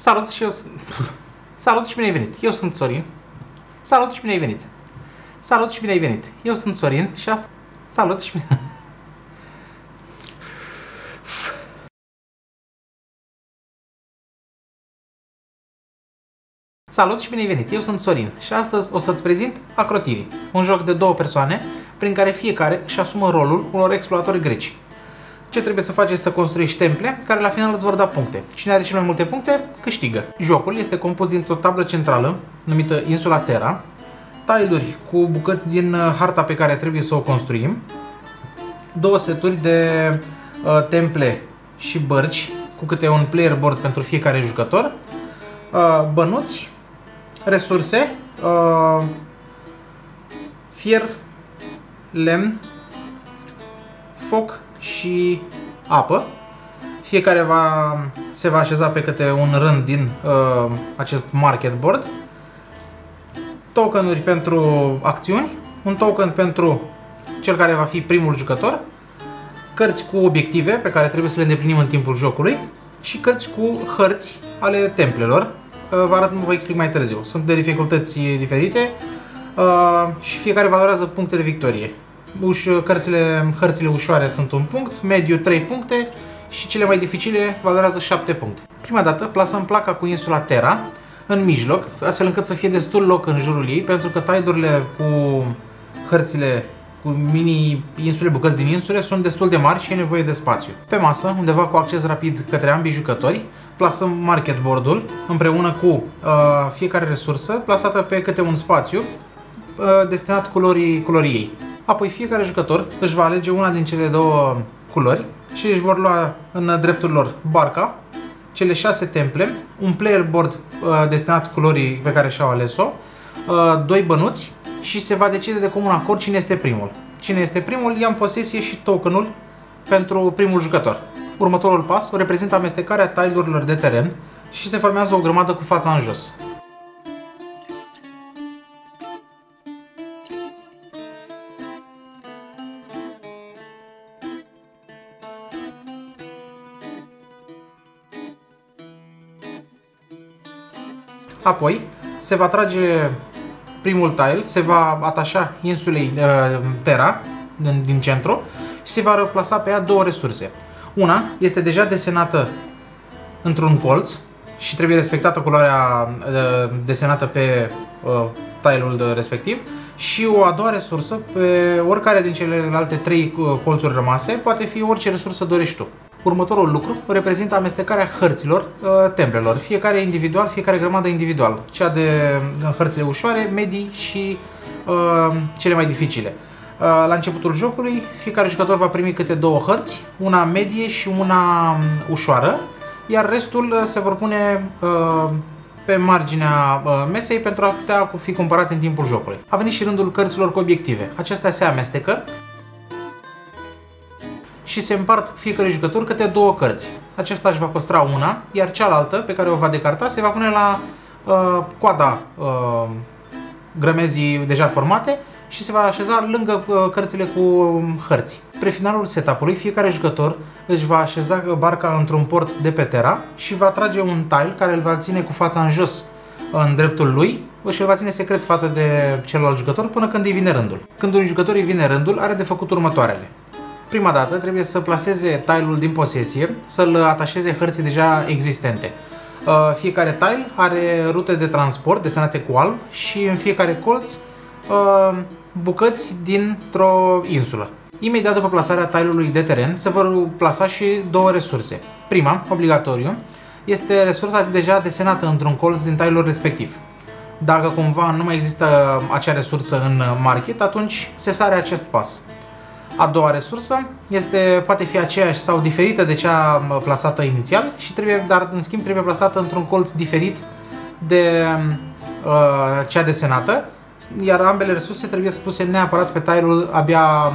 Salut și eu sunt... Salut și bine ai venit. Eu sunt Sorin. Salut și bine ai venit. Salut și bine ai venit. Eu sunt Sorin și asta... Salut și bine... Salut și bine ai venit! Eu sunt Sorin și astăzi o să-ți prezint Acrotiri, un joc de două persoane prin care fiecare își asumă rolul unor exploratori greci. Ce trebuie să faci este să construiești temple care la final îți vor da puncte. Cine are cele mai multe puncte, câștigă. Jocul este compus dintr-o tablă centrală numită Insula Terra, tile cu bucăți din uh, harta pe care trebuie să o construim, două seturi de uh, temple și bărci cu câte un player board pentru fiecare jucător, uh, bănuți, resurse, uh, fier, lemn, foc și apă. Fiecare va, se va așeza pe câte un rând din uh, acest market board. Tokenuri pentru acțiuni, un token pentru cel care va fi primul jucător, cărți cu obiective pe care trebuie să le îndeplinim în timpul jocului și cărți cu hărți ale templelor. Uh, vă arăt, vă explic mai târziu. Sunt de dificultăți diferite uh, și fiecare valorează puncte de victorie. Uș, cărțile, hărțile ușoare sunt un punct, mediu 3 puncte și cele mai dificile valorează 7 puncte. Prima dată plasăm placa cu insula Terra în mijloc, astfel încât să fie destul loc în jurul ei, pentru că taidurile cu hărțile cu mini insule, bucăți din insule, sunt destul de mari și e nevoie de spațiu. Pe masă, undeva cu acces rapid către ambii jucători, plasăm market board-ul împreună cu uh, fiecare resursă plasată pe câte un spațiu uh, destinat culorii, culorii ei. Apoi fiecare jucător își va alege una din cele două culori și își vor lua în dreptul lor barca, cele șase temple, un player board uh, destinat culorii pe care și-au ales-o, uh, doi bănuți și se va decide de comun acord cine este primul. Cine este primul ia în posesie și tokenul pentru primul jucător. Următorul pas reprezintă amestecarea tile de teren și se formează o grămadă cu fața în jos. Apoi se va trage primul tile, se va atașa insulei uh, Terra din, din centru și se va replasa pe ea două resurse. Una este deja desenată într-un colț și trebuie respectată culoarea uh, desenată pe uh, tile-ul respectiv și o a doua resursă pe oricare din celelalte trei uh, colțuri rămase poate fi orice resursă dorești tu. Următorul lucru reprezintă amestecarea hărților uh, templelor, fiecare individual, fiecare grămadă individual, cea de uh, hărțile ușoare, medii și uh, cele mai dificile. Uh, la începutul jocului, fiecare jucător va primi câte două hărți, una medie și una um, ușoară, iar restul uh, se vor pune uh, pe marginea uh, mesei pentru a putea fi cumpărate în timpul jocului. A venit și rândul cărților cu obiective. Acestea se amestecă și se împart fiecare jucător câte două cărți. Acesta își va păstra una, iar cealaltă, pe care o va decarta, se va pune la uh, coada uh, grămezii deja formate și se va așeza lângă uh, cărțile cu um, hărți. Spre finalul setup-ului, fiecare jucător își va așeza barca într-un port de pe Terra și va trage un tile care îl va ține cu fața în jos în dreptul lui și îl va ține secret față de celălalt jucător până când îi vine rândul. Când un jucător îi vine rândul, are de făcut următoarele. Prima dată trebuie să placeze tile-ul din posesie, să-l atașeze hărții deja existente. Uh, fiecare tile are rute de transport desenate cu alb și în fiecare colț uh, bucăți dintr-o insulă. Imediat după plasarea tile-ului de teren se vor plasa și două resurse. Prima, obligatoriu, este resursa deja desenată într-un colț din tile-ul respectiv. Dacă cumva nu mai există acea resursă în market, atunci se sare acest pas. A doua resursă este, poate fi aceeași sau diferită de cea plasată inițial, și trebuie, dar în schimb trebuie plasată într-un colț diferit de uh, cea desenată, iar ambele resurse trebuie spuse neapărat pe tile-ul abia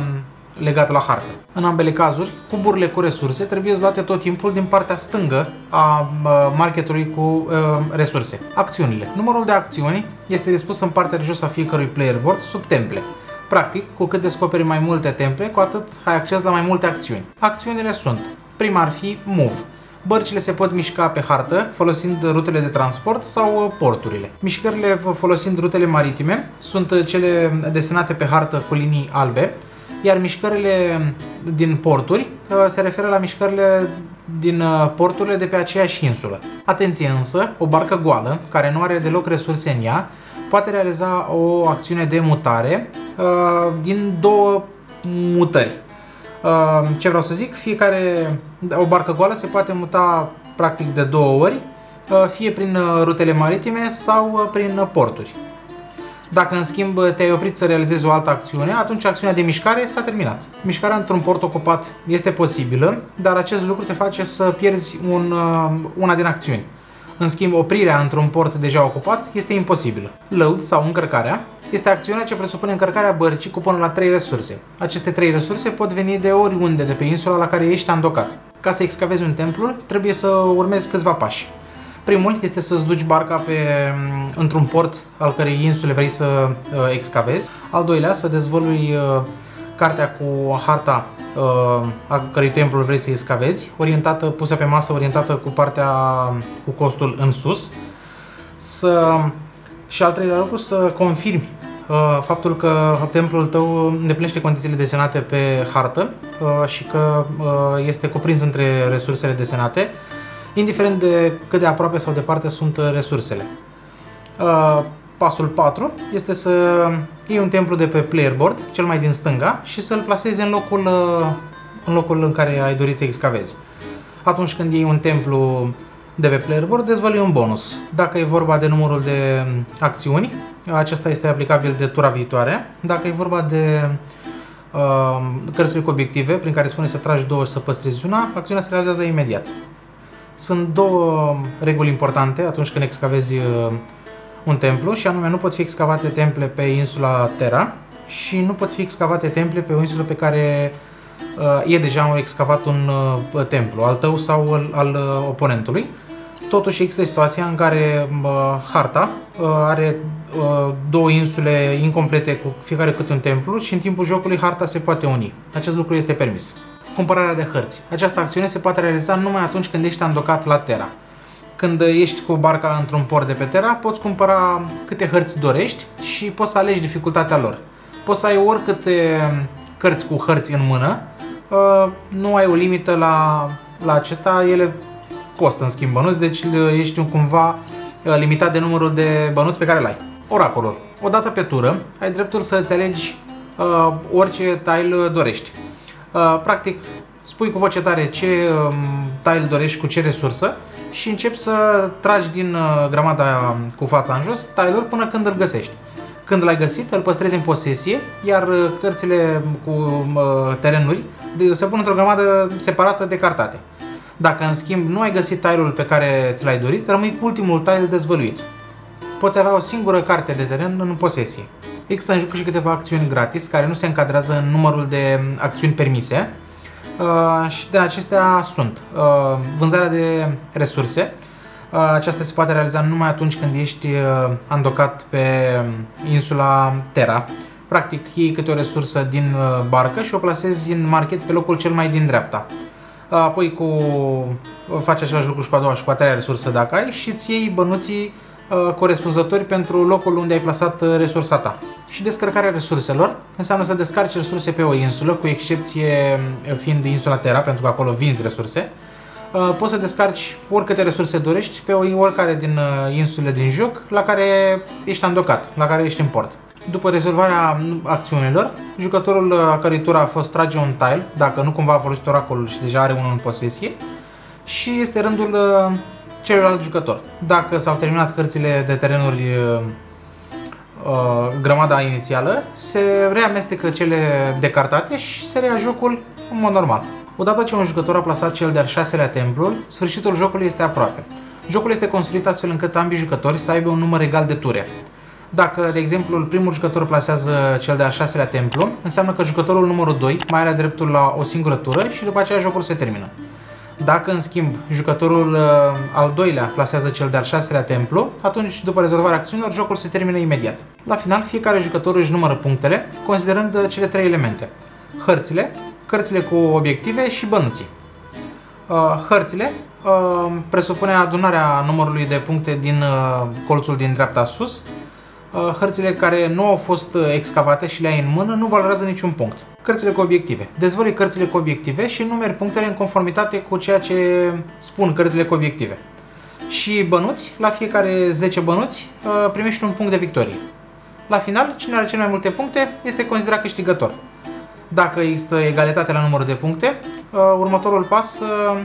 legat la hartă. În ambele cazuri, cuburile cu resurse trebuie luate tot timpul din partea stângă a marketului cu uh, resurse. Acțiunile. Numărul de acțiuni este dispus în partea de jos a fiecărui player board sub temple. Practic, cu cât descoperi mai multe temple, cu atât ai acces la mai multe acțiuni. Acțiunile sunt, prima ar fi Move. Bărcile se pot mișca pe hartă folosind rutele de transport sau porturile. Mișcările folosind rutele maritime sunt cele desenate pe hartă cu linii albe, iar mișcările din porturi uh, se referă la mișcările din uh, porturile de pe aceeași insulă. Atenție însă, o barcă goală, care nu are deloc resurse în ea, poate realiza o acțiune de mutare uh, din două mutări. Ce vreau să zic, fiecare, o barcă goală se poate muta practic de două ori, fie prin rutele maritime sau prin porturi. Dacă în schimb te-ai oprit să realizezi o altă acțiune, atunci acțiunea de mișcare s-a terminat. Mișcarea într-un port ocupat este posibilă, dar acest lucru te face să pierzi un, uh, una din acțiuni. În schimb, oprirea într-un port deja ocupat este imposibilă. Load sau încărcarea este acțiunea ce presupune încărcarea bărcii cu până la 3 resurse. Aceste 3 resurse pot veni de oriunde de pe insula la care ești andocat. Ca să excavezi un templu, trebuie să urmezi câțiva pași. Primul este să-ți duci barca pe, mm, într-un port al cărei insule vrei să uh, excavezi. Al doilea, să dezvălui uh, cartea cu harta uh, a cărei templu vrei să excavezi, orientată, pusă pe masă, orientată cu partea cu costul în sus. Să, și al treilea lucru, să confirmi uh, faptul că templul tău îndeplinește condițiile desenate pe hartă uh, și că uh, este cuprins între resursele desenate indiferent de cât de aproape sau departe sunt uh, resursele. Uh, pasul 4 este să iei un templu de pe player board, cel mai din stânga, și să-l plasezi în locul, uh, în locul în care ai dorit să excavezi. Atunci când iei un templu de pe player board, dezvălui un bonus. Dacă e vorba de numărul de um, acțiuni, acesta este aplicabil de tura viitoare. Dacă e vorba de uh, cărțile cu obiective, prin care spune să tragi două și să păstrezi una, acțiunea se realizează imediat. Sunt două reguli importante atunci când excavezi uh, un templu și anume nu pot fi excavate temple pe insula Terra și nu pot fi excavate temple pe o insulă pe care uh, e deja excavat un uh, templu, al tău sau al, al uh, oponentului. Totuși există situația în care uh, harta uh, are uh, două insule incomplete cu fiecare câte un templu și în timpul jocului harta se poate uni. Acest lucru este permis cumpărarea de hărți. Această acțiune se poate realiza numai atunci când ești andocat la Terra. Când ești cu barca într-un port de pe Terra, poți cumpăra câte hărți dorești și poți să alegi dificultatea lor. Poți să ai oricâte cărți cu hărți în mână, uh, nu ai o limită la, la acesta, ele costă în schimb bănuți, deci ești cumva uh, limitat de numărul de bănuți pe care îl ai. Oracolul. Odată pe tură, ai dreptul să îți alegi uh, orice tile dorești. Uh, practic, spui cu voce tare ce um, tile dorești cu ce resursă și începi să tragi din uh, grămada cu fața în jos tile până când îl găsești. Când l-ai găsit, îl păstrezi în posesie, iar uh, cărțile cu terenuri se pun într-o grămadă separată de cartate. Dacă, în schimb, nu ai găsit tile pe care ți l-ai dorit, rămâi cu ultimul tile dezvăluit. Poți avea o singură carte de teren în posesie. Există în joc și câteva acțiuni gratis care nu se încadrează în numărul de acțiuni permise uh, și de acestea sunt uh, vânzarea de resurse. Uh, aceasta se poate realiza numai atunci când ești uh, andocat pe insula Terra. Practic, iei câte o resursă din uh, barcă și o plasezi în market pe locul cel mai din dreapta. Uh, apoi cu, faci același lucru și cu a doua și cu a treia resursă dacă ai și îți iei bănuții Uh, corespunzători pentru locul unde ai plasat uh, resursa ta. Și descărcarea resurselor înseamnă să descarci resurse pe o insulă, cu excepție uh, fiind insula Terra, pentru că acolo vinzi resurse. Poți să descarci oricâte resurse dorești pe oricare din insule din joc la care ești andocat, la care ești în port. După rezolvarea acțiunilor, jucătorul a cărui tur a fost trage un tile, dacă nu cumva a folosit oracolul și deja are unul în posesie, și este rândul celălalt jucător. Dacă s-au terminat hărțile de terenuri uh, uh, grămada inițială, se reamestecă cele decartate și se rea jocul în mod normal. Odată ce un jucător a plasat cel de-al șaselea templu, sfârșitul jocului este aproape. Jocul este construit astfel încât ambii jucători să aibă un număr egal de ture. Dacă, de exemplu, primul jucător plasează cel de-al șaselea templu, înseamnă că jucătorul numărul 2 mai are dreptul la o singură tură și după aceea jocul se termină. Dacă, în schimb, jucătorul uh, al doilea plasează cel de-al șaselea templu, atunci, după rezolvarea acțiunilor, jocul se termină imediat. La final, fiecare jucător își numără punctele, considerând uh, cele trei elemente. Hărțile, cărțile cu obiective și bănuții. Hărțile presupune adunarea numărului de puncte din colțul din dreapta sus. Hărțile care nu au fost excavate și le ai în mână nu valorează niciun punct. Cărțile cu obiective. Dezvolui cărțile cu obiective și numeri punctele în conformitate cu ceea ce spun cărțile cu obiective. Și bănuți, la fiecare 10 bănuți primești un punct de victorie. La final, cine are cele mai multe puncte este considerat câștigător. Dacă există egalitate la numărul de puncte, uh, următorul pas uh,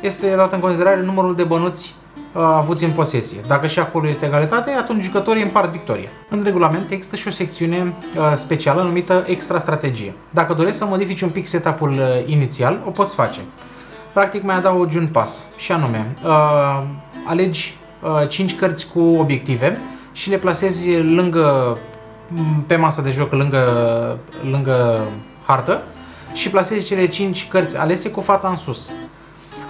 este luat în considerare numărul de bănuți uh, avuți în posesie. Dacă și acolo este egalitate, atunci jucătorii împart victoria. În regulament există și o secțiune specială numită extra strategie. Dacă dorești să modifici un pic setup-ul inițial, o poți face. Practic mai adaugi un pas și anume, alegi 5 cărți cu obiective și le plasezi lângă pe masă de joc, lângă, lângă hartă și plasezi cele 5 cărți alese cu fața în sus.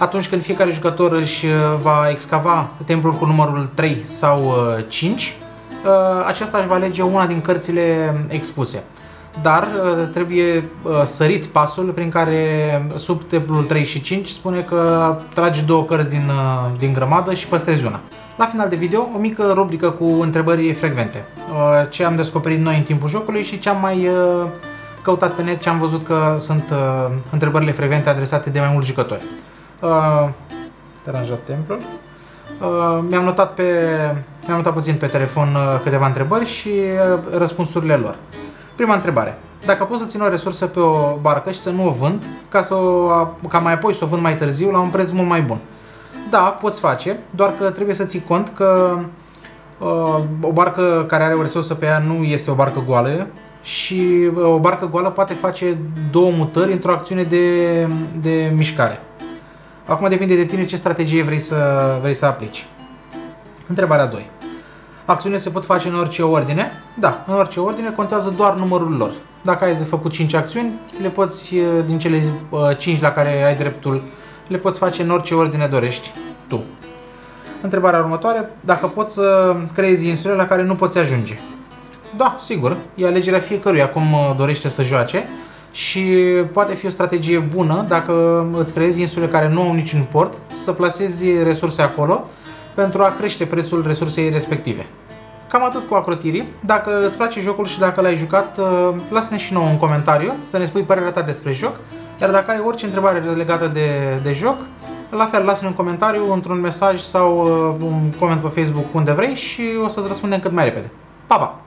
Atunci când fiecare jucător își uh, va excava templul cu numărul 3 sau 5, uh, uh, aceasta își va alege una din cărțile expuse. Dar trebuie sărit pasul prin care sub templul 3 și 5 spune că tragi două cărți din, din grămadă și păstrezi una. La final de video, o mică rubrică cu întrebări frecvente. Ce am descoperit noi în timpul jocului și ce am mai căutat pe net și am văzut că sunt uh, întrebările frecvente adresate de mai mulți jucători. Uh, deranjat templul. Uh, mi-am notat, pe, mi-am notat puțin pe telefon uh, câteva întrebări și uh, răspunsurile lor. Prima întrebare. Dacă pot să țin o resursă pe o barcă și să nu o vând, ca, să o, ca mai apoi să o vând mai târziu la un preț mult mai bun. Da, poți face, doar că trebuie să ții cont că uh, o barcă care are o resursă pe ea nu este o barcă goală, și uh, o barcă goală poate face două mutări într-o acțiune de, de mișcare. Acum depinde de tine ce strategie vrei să, vrei să aplici. Întrebarea 2. Acțiunile se pot face în orice ordine? Da, în orice ordine contează doar numărul lor. Dacă ai de făcut 5 acțiuni, le poți, uh, din cele 5 uh, la care ai dreptul, le poți face în orice ordine dorești tu. Întrebarea următoare, dacă poți să creezi insule la care nu poți ajunge. Da, sigur. E alegerea fiecăruia cum uh, dorește să joace și poate fi o strategie bună dacă îți creezi insule care nu au niciun port, să plasezi resurse acolo pentru a crește prețul resursei respective. Cam atât cu acrotirii. Dacă îți place jocul și dacă l-ai jucat, uh, lasă-ne și nouă un comentariu să ne spui părerea ta despre joc. Iar dacă ai orice întrebare legată de, de joc, la fel, lasă-ne un comentariu, într-un mesaj sau uh, un coment pe Facebook unde vrei și o să-ți răspundem cât mai repede. Pa, pa!